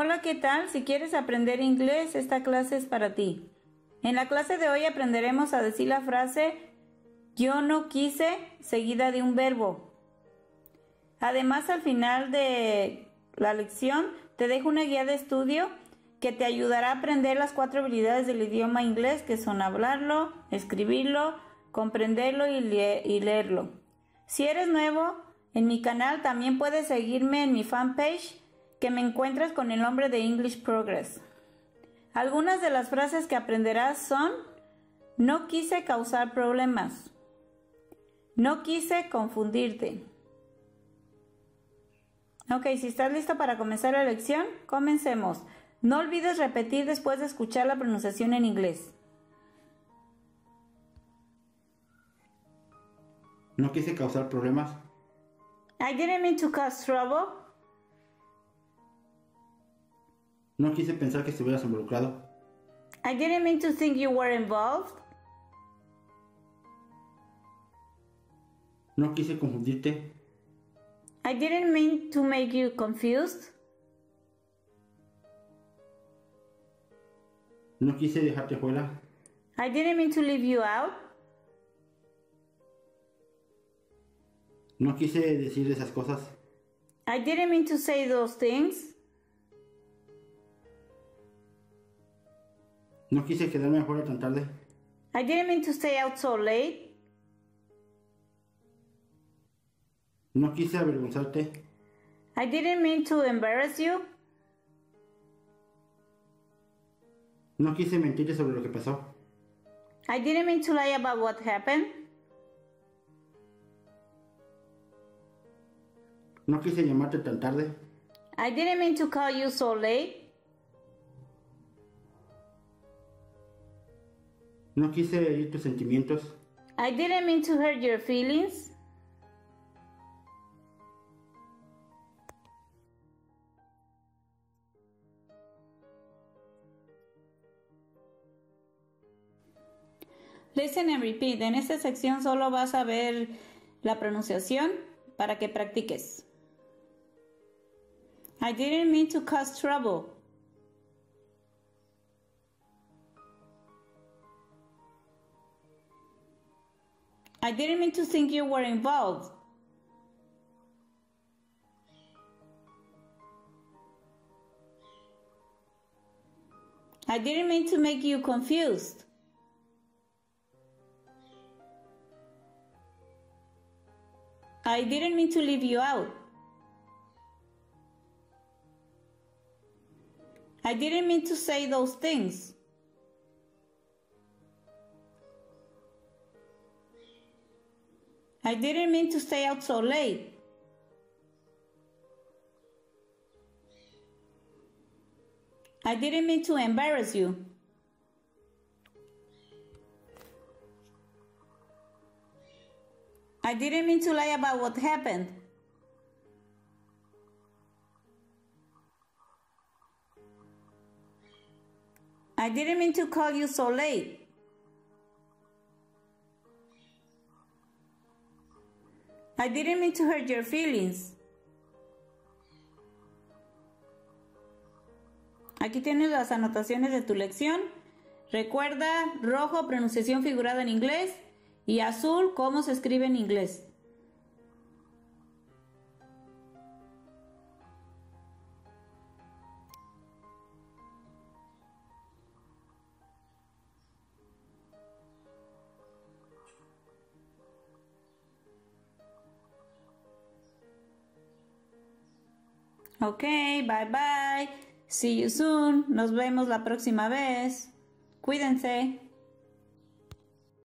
Hola, ¿qué tal? Si quieres aprender inglés, esta clase es para ti. En la clase de hoy aprenderemos a decir la frase yo no quise seguida de un verbo. Además, al final de la lección te dejo una guía de estudio que te ayudará a aprender las cuatro habilidades del idioma inglés que son hablarlo, escribirlo, comprenderlo y, y leerlo. Si eres nuevo en mi canal, también puedes seguirme en mi fanpage que me encuentras con el nombre de English Progress. Algunas de las frases que aprenderás son no quise causar problemas. No quise confundirte. Ok, si estás listo para comenzar la lección, comencemos. No olvides repetir después de escuchar la pronunciación en inglés. No quise causar problemas. I didn't mean to cause trouble. No quise pensar que estuvieras involucrado. I didn't mean to think you were involved. No quise confundirte. I didn't mean to make you confused. No quise dejarte fuera. I didn't mean to leave you out. No quise decir esas cosas. I didn't mean to say those things. No quise quedarme afuera tan tarde. I didn't mean to stay out so late. No quise avergonzarte. I didn't mean to embarrass you. No quise mentirte sobre lo que pasó. I didn't mean to lie about what happened. No quise llamarte tan tarde. I didn't mean to call you so late. No quise herir tus sentimientos. I didn't mean to hurt your feelings. Listen and repeat. En esta sección solo vas a ver la pronunciación para que practiques. I didn't mean to cause trouble. I didn't mean to think you were involved. I didn't mean to make you confused. I didn't mean to leave you out. I didn't mean to say those things. I didn't mean to stay out so late. I didn't mean to embarrass you. I didn't mean to lie about what happened. I didn't mean to call you so late. I didn't mean to hurt your feelings. Aquí tienes las anotaciones de tu lección. Recuerda, rojo, pronunciación figurada en inglés y azul, cómo se escribe en inglés. Ok, bye bye. See you soon. Nos vemos la próxima vez. Cuídense.